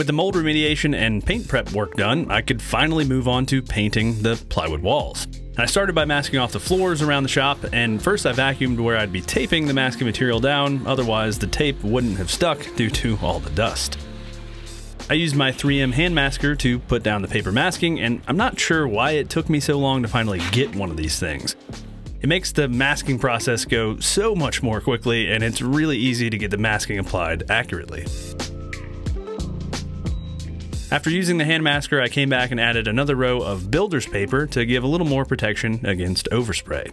With the mold remediation and paint prep work done, I could finally move on to painting the plywood walls. I started by masking off the floors around the shop, and first I vacuumed where I'd be taping the masking material down, otherwise the tape wouldn't have stuck due to all the dust. I used my 3M hand masker to put down the paper masking, and I'm not sure why it took me so long to finally get one of these things. It makes the masking process go so much more quickly, and it's really easy to get the masking applied accurately. After using the hand masker, I came back and added another row of builder's paper to give a little more protection against overspray.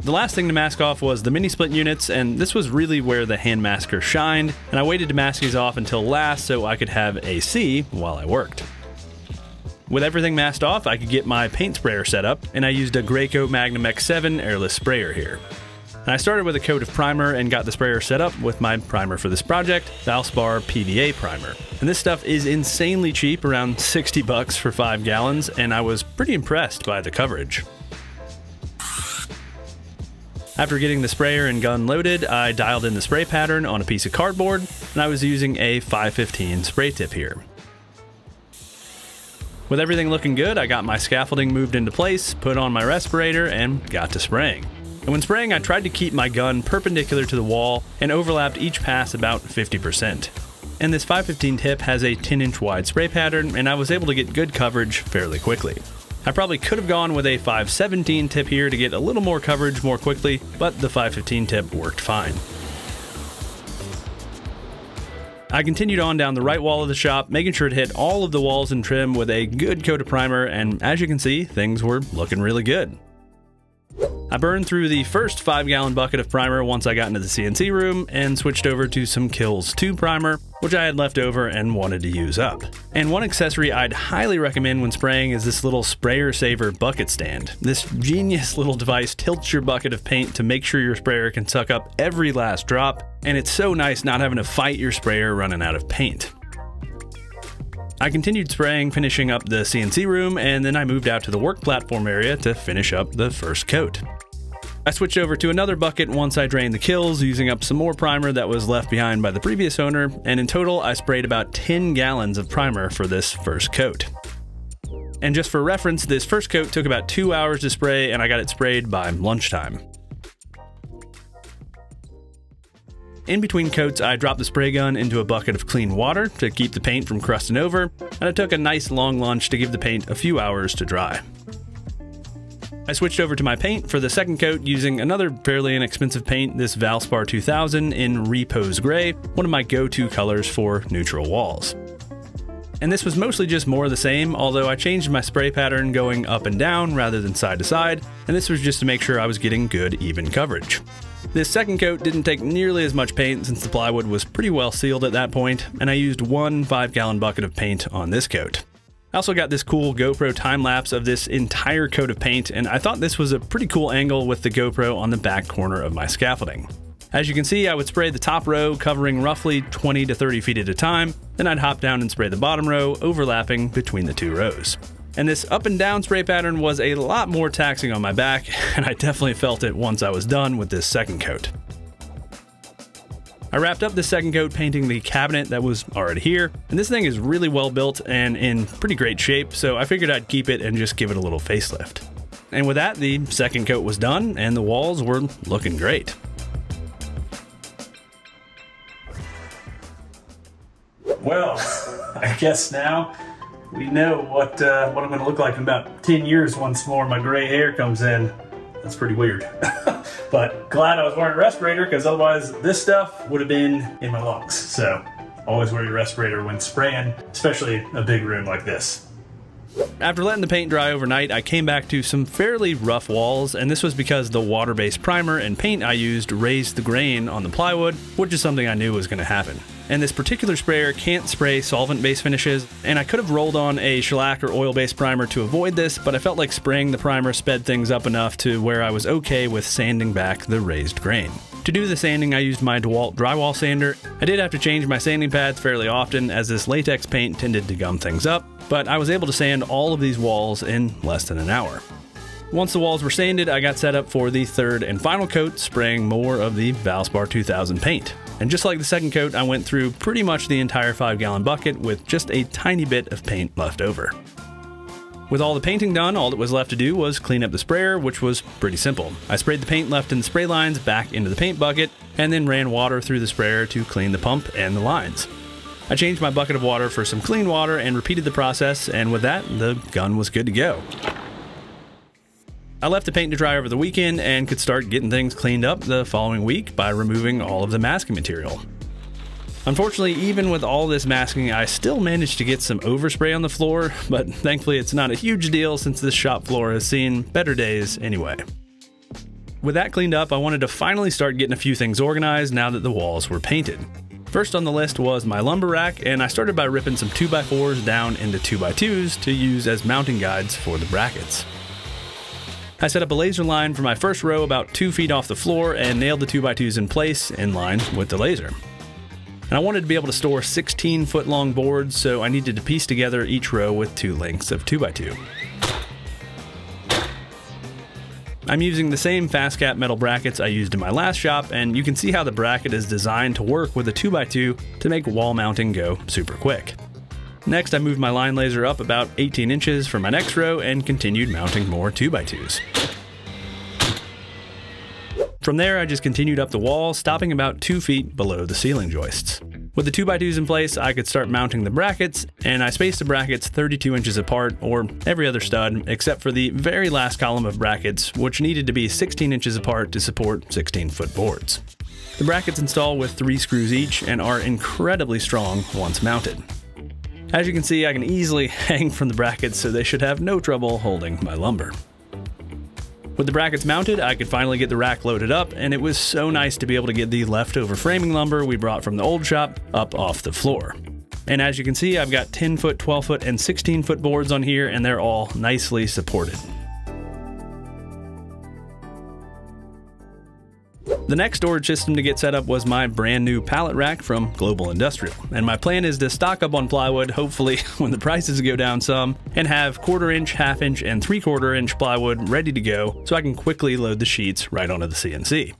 The last thing to mask off was the mini split units, and this was really where the hand masker shined, and I waited to mask these off until last so I could have AC while I worked. With everything masked off, I could get my paint sprayer set up, and I used a Graco Magnum X7 airless sprayer here. And I started with a coat of primer and got the sprayer set up with my primer for this project, Valspar PVA primer. And this stuff is insanely cheap, around 60 bucks for 5 gallons, and I was pretty impressed by the coverage. After getting the sprayer and gun loaded, I dialed in the spray pattern on a piece of cardboard, and I was using a 515 spray tip here. With everything looking good, I got my scaffolding moved into place, put on my respirator, and got to spraying. And when spraying, I tried to keep my gun perpendicular to the wall and overlapped each pass about 50%. And this 515 tip has a 10 inch wide spray pattern, and I was able to get good coverage fairly quickly. I probably could have gone with a 517 tip here to get a little more coverage more quickly, but the 515 tip worked fine. I continued on down the right wall of the shop, making sure to hit all of the walls and trim with a good coat of primer, and as you can see, things were looking really good. I burned through the first 5 gallon bucket of primer once I got into the CNC room and switched over to some KILZ 2 primer, which I had left over and wanted to use up. And one accessory I'd highly recommend when spraying is this little sprayer saver bucket stand. This genius little device tilts your bucket of paint to make sure your sprayer can suck up every last drop, and it's so nice not having to fight your sprayer running out of paint. I continued spraying, finishing up the CNC room, and then I moved out to the work platform area to finish up the first coat. I switched over to another bucket once I drained the KILZ, using up some more primer that was left behind by the previous owner, and in total I sprayed about 10 gallons of primer for this first coat. And just for reference, this first coat took about 2 hours to spray and I got it sprayed by lunchtime. In between coats, I dropped the spray gun into a bucket of clean water to keep the paint from crusting over, and I took a nice long lunch to give the paint a few hours to dry. I switched over to my paint for the second coat using another fairly inexpensive paint, this Valspar 2000 in Repose Gray, one of my go-to colors for neutral walls. And this was mostly just more of the same, although I changed my spray pattern going up and down rather than side to side, and this was just to make sure I was getting good even coverage. This second coat didn't take nearly as much paint since the plywood was pretty well sealed at that point, and I used one 5 gallon bucket of paint on this coat. I also got this cool GoPro time lapse of this entire coat of paint, and I thought this was a pretty cool angle with the GoPro on the back corner of my scaffolding. As you can see, I would spray the top row covering roughly 20 to 30 feet at a time, then I'd hop down and spray the bottom row overlapping between the two rows and this up and down spray pattern was a lot more taxing on my back, and I definitely felt it once I was done with this second coat. I wrapped up the second coat painting the cabinet that was already here, and this thing is really well built and in pretty great shape, so I figured I'd keep it and just give it a little facelift. And with that, the second coat was done, and the walls were looking great. Well, I guess now we know what uh, what I'm going to look like in about 10 years once more my gray hair comes in. That's pretty weird. but glad I was wearing a respirator because otherwise this stuff would have been in my lungs. So always wear your respirator when spraying, especially a big room like this. After letting the paint dry overnight, I came back to some fairly rough walls, and this was because the water-based primer and paint I used raised the grain on the plywood, which is something I knew was going to happen and this particular sprayer can't spray solvent-based finishes, and I could have rolled on a shellac or oil-based primer to avoid this, but I felt like spraying the primer sped things up enough to where I was okay with sanding back the raised grain. To do the sanding, I used my DeWalt drywall sander. I did have to change my sanding pads fairly often as this latex paint tended to gum things up, but I was able to sand all of these walls in less than an hour. Once the walls were sanded, I got set up for the third and final coat, spraying more of the Valspar 2000 paint. And just like the second coat, I went through pretty much the entire 5 gallon bucket with just a tiny bit of paint left over. With all the painting done, all that was left to do was clean up the sprayer, which was pretty simple. I sprayed the paint left in the spray lines back into the paint bucket, and then ran water through the sprayer to clean the pump and the lines. I changed my bucket of water for some clean water and repeated the process, and with that, the gun was good to go. I left the paint to dry over the weekend and could start getting things cleaned up the following week by removing all of the masking material. Unfortunately, even with all this masking, I still managed to get some overspray on the floor, but thankfully it's not a huge deal since this shop floor has seen better days anyway. With that cleaned up, I wanted to finally start getting a few things organized now that the walls were painted. First on the list was my lumber rack, and I started by ripping some 2x4s down into 2x2s to use as mounting guides for the brackets. I set up a laser line for my first row about 2 feet off the floor and nailed the 2x2s in place in line with the laser. And I wanted to be able to store 16 foot long boards, so I needed to piece together each row with two lengths of 2x2. I'm using the same fast cap metal brackets I used in my last shop, and you can see how the bracket is designed to work with a 2x2 to make wall mounting go super quick. Next, I moved my line laser up about 18 inches for my next row and continued mounting more 2x2s. From there, I just continued up the wall, stopping about 2 feet below the ceiling joists. With the 2x2s in place, I could start mounting the brackets, and I spaced the brackets 32 inches apart, or every other stud, except for the very last column of brackets, which needed to be 16 inches apart to support 16 foot boards. The brackets install with 3 screws each and are incredibly strong once mounted. As you can see, I can easily hang from the brackets, so they should have no trouble holding my lumber. With the brackets mounted, I could finally get the rack loaded up, and it was so nice to be able to get the leftover framing lumber we brought from the old shop up off the floor. And as you can see, I've got 10 foot, 12 foot, and 16 foot boards on here, and they're all nicely supported. The next storage system to get set up was my brand new pallet rack from Global Industrial, and my plan is to stock up on plywood, hopefully when the prices go down some, and have quarter inch, half inch, and three quarter inch plywood ready to go so I can quickly load the sheets right onto the CNC.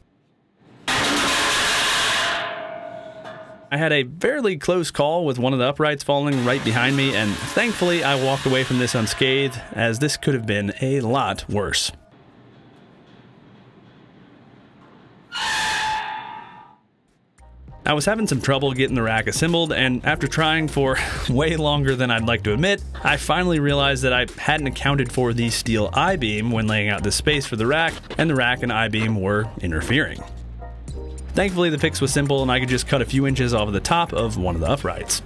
I had a fairly close call with one of the uprights falling right behind me, and thankfully I walked away from this unscathed, as this could have been a lot worse. I was having some trouble getting the rack assembled, and after trying for way longer than I'd like to admit, I finally realized that I hadn't accounted for the steel I-beam when laying out the space for the rack, and the rack and I-beam were interfering. Thankfully, the fix was simple, and I could just cut a few inches off of the top of one of the uprights.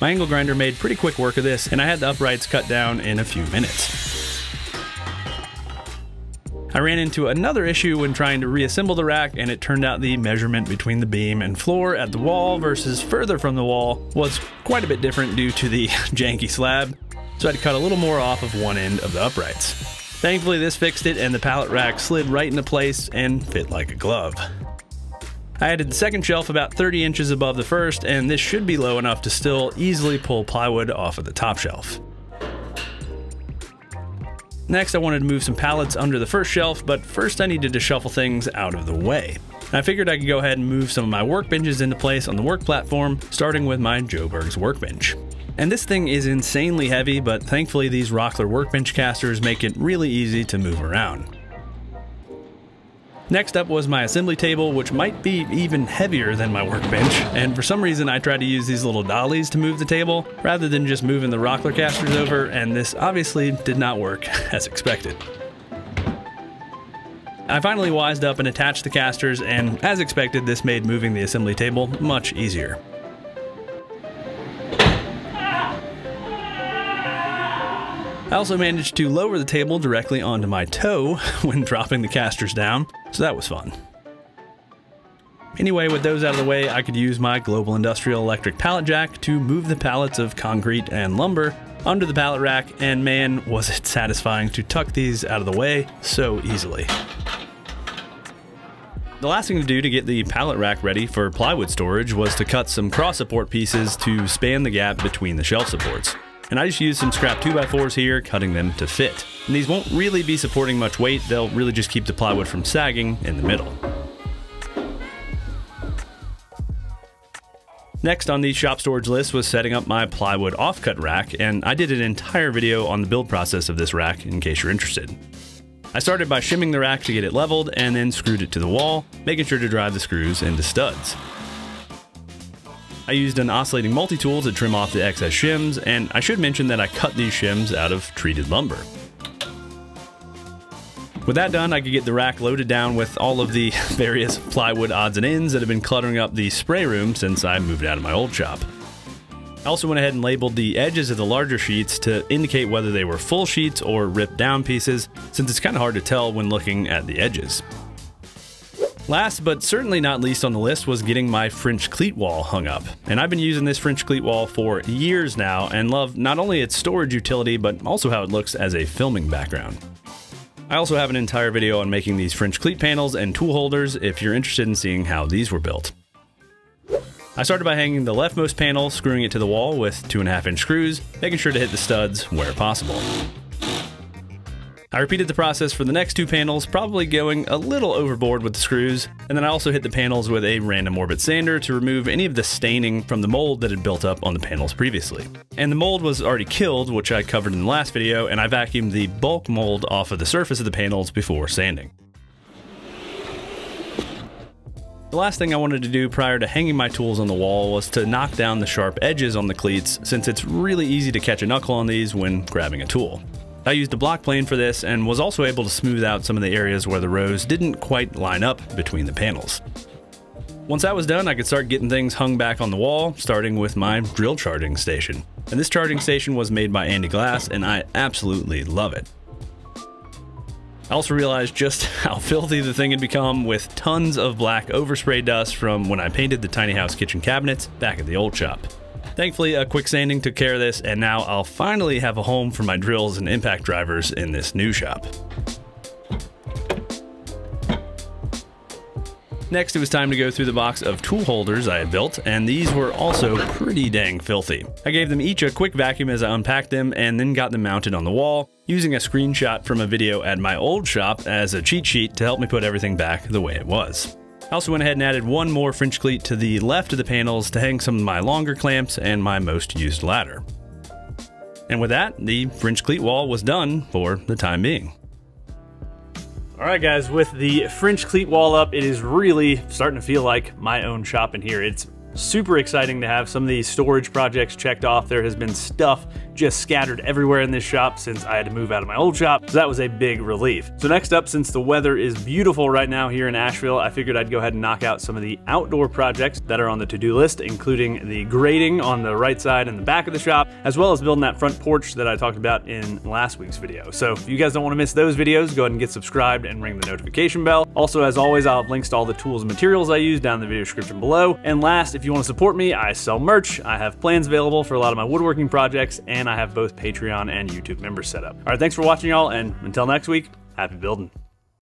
My angle grinder made pretty quick work of this, and I had the uprights cut down in a few minutes. I ran into another issue when trying to reassemble the rack, and it turned out the measurement between the beam and floor at the wall versus further from the wall was quite a bit different due to the janky slab, so I had to cut a little more off of one end of the uprights. Thankfully, this fixed it, and the pallet rack slid right into place and fit like a glove. I added the second shelf about 30 inches above the first, and this should be low enough to still easily pull plywood off of the top shelf. Next, I wanted to move some pallets under the first shelf, but first I needed to shuffle things out of the way. I figured I could go ahead and move some of my workbenches into place on the work platform, starting with my Sjobergs workbench. And this thing is insanely heavy, but thankfully these Rockler workbench casters make it really easy to move around. Next up was my assembly table, which might be even heavier than my workbench, and for some reason I tried to use these little dollies to move the table, rather than just moving the Rockler casters over, and this obviously did not work as expected. I finally wised up and attached the casters, and as expected, this made moving the assembly table much easier. I also managed to lower the table directly onto my toe when dropping the casters down, so that was fun. Anyway, with those out of the way, I could use my Global Industrial Electric Pallet Jack to move the pallets of concrete and lumber under the pallet rack, and man, was it satisfying to tuck these out of the way so easily. The last thing to do to get the pallet rack ready for plywood storage was to cut some cross support pieces to span the gap between the shelf supports. And I just used some scrap 2x4s here, cutting them to fit. And these won't really be supporting much weight, they'll really just keep the plywood from sagging in the middle. Next on the shop storage list was setting up my plywood offcut rack, and I did an entire video on the build process of this rack in case you're interested. I started by shimming the rack to get it leveled and then screwed it to the wall, making sure to drive the screws into studs. I used an oscillating multi-tool to trim off the excess shims, and I should mention that I cut these shims out of treated lumber. With that done, I could get the rack loaded down with all of the various plywood odds and ends that have been cluttering up the spray room since I moved out of my old shop. I also went ahead and labeled the edges of the larger sheets to indicate whether they were full sheets or ripped down pieces, since it's kind of hard to tell when looking at the edges. Last but certainly not least on the list was getting my French cleat wall hung up. And I've been using this French cleat wall for years now and love not only its storage utility but also how it looks as a filming background. I also have an entire video on making these French cleat panels and tool holders if you're interested in seeing how these were built. I started by hanging the leftmost panel, screwing it to the wall with 2.5 inch screws, making sure to hit the studs where possible. I repeated the process for the next two panels, probably going a little overboard with the screws, and then I also hit the panels with a random orbit sander to remove any of the staining from the mold that had built up on the panels previously. And the mold was already killed, which I covered in the last video, and I vacuumed the bulk mold off of the surface of the panels before sanding. The last thing I wanted to do prior to hanging my tools on the wall was to knock down the sharp edges on the cleats since it's really easy to catch a knuckle on these when grabbing a tool. I used a block plane for this and was also able to smooth out some of the areas where the rows didn't quite line up between the panels. Once that was done, I could start getting things hung back on the wall, starting with my drill charging station. And this charging station was made by Andy Glass, and I absolutely love it. I also realized just how filthy the thing had become with tons of black overspray dust from when I painted the tiny house kitchen cabinets back at the old shop. Thankfully, a quick sanding took care of this, and now I'll finally have a home for my drills and impact drivers in this new shop. Next, it was time to go through the box of tool holders I had built, and these were also pretty dang filthy. I gave them each a quick vacuum as I unpacked them and then got them mounted on the wall, using a screenshot from a video at my old shop as a cheat sheet to help me put everything back the way it was. I also went ahead and added one more French cleat to the left of the panels to hang some of my longer clamps and my most used ladder. And with that, the French cleat wall was done for the time being. All right, guys, with the French cleat wall up, it is really starting to feel like my own shop in here. It's super exciting to have some of these storage projects checked off. There has been stuff just scattered everywhere in this shop since I had to move out of my old shop, so that was a big relief. So next up, since the weather is beautiful right now here in Asheville, I figured I'd go ahead and knock out some of the outdoor projects that are on the to-do list, including the grading on the right side and the back of the shop, as well as building that front porch that I talked about in last week's video. So if you guys don't want to miss those videos, go ahead and get subscribed and ring the notification bell. Also, as always, I'll have links to all the tools and materials I use down in the video description below. And last, if you want to support me, I sell merch. I have plans available for a lot of my woodworking projects, and I have both Patreon and YouTube members set up. All right, thanks for watching, y'all, and until next week, happy building.